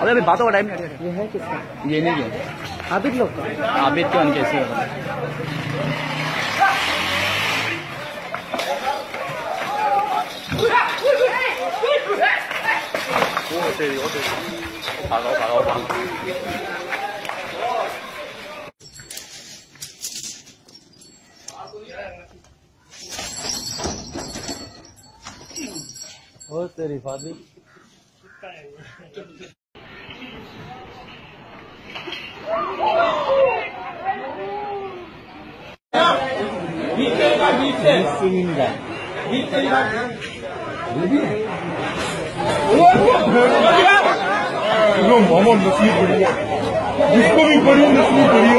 ارے ابھی باتوں کا ٹائم یہ ہے کس کا؟ یہ نہیں ہے۔ عابد لوگ کا۔ عابد کے ان کیسے ہوگا 我这里，我这里，打着打着打。اور تیری فادی محمد نسلی پڑی جس کو بھی بڑی نسلی پڑی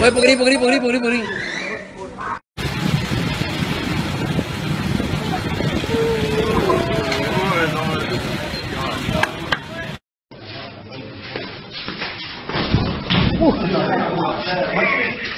وہ پکڑی پکڑی پکڑی پکڑی پکڑی Oh,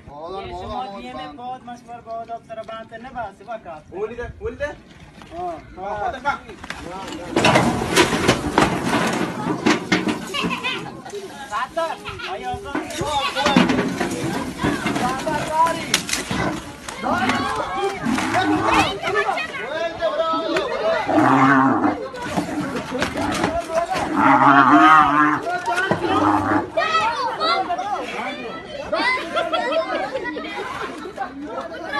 مشوار با آداب سر بانت نباسی وقت اولی ده اولی ده آه آه ده Satar, ayo kan. Satar kari. Dora. Yeah.